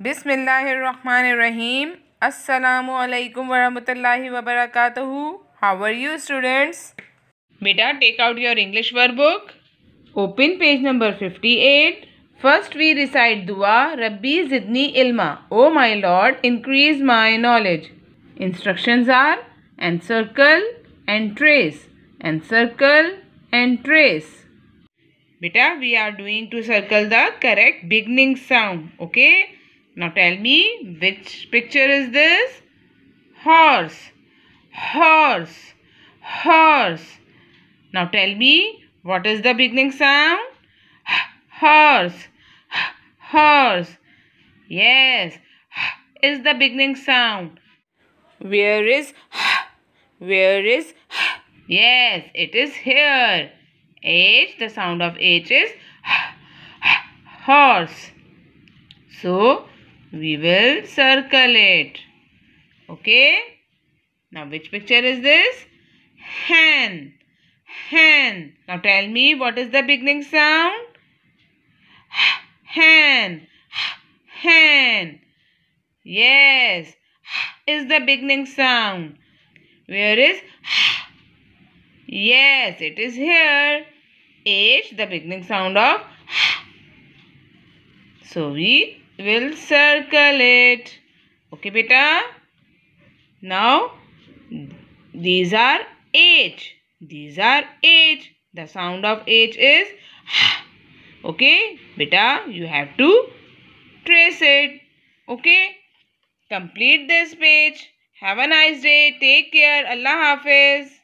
बिसमीम असलकम वरहमल वबरक हाउ आर यू स्टूडेंट्स बेटा take out your English workbook open page number fifty eight first we recite दुआ रब्बी जिदनी इल्मा O my lord increase my knowledge instructions are and circle and trace and circle and trace बेटा we are doing to circle the correct beginning sound okay Now tell me which picture is this? Horse. Horse. Horse. Now tell me what is the beginning sound? Horse. Horse. Yes. Is the beginning sound. Where is where is yes it is here h the sound of h is horse so we will circle it okay? Now which picture is this? Hen. Hen. Now tell me what is the beginning sound? Hen. Hen. Yes. Is the beginning sound. Where is? Yes it is here. H the beginning sound of. So we will circle it okay beta. Now these are h. These are h. The sound of h is okay beta you have to trace it. Okay complete this page. Have a nice day. Take care. Allah hafiz